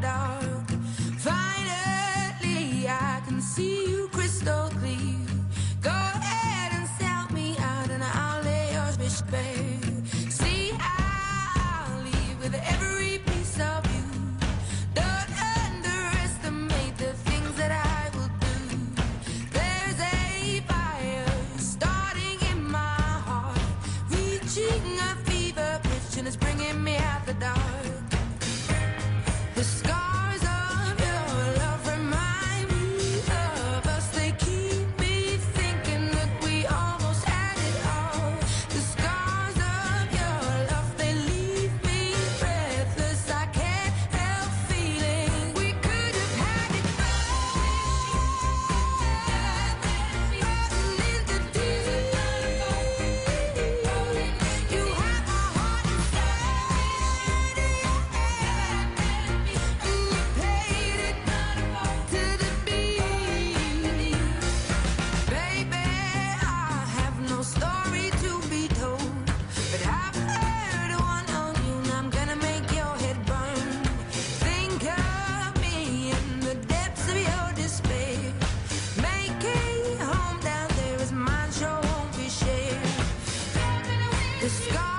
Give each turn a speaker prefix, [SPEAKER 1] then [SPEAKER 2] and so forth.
[SPEAKER 1] dark. Finally, I can see you crystal clear. Go ahead and sell me out, and I'll lay your wish bare. See, I'll leave with every piece of you. Don't underestimate the things that I will do. There's a fire starting in my heart, reaching a fever pitch, and it's bringing me out the dark. the sky.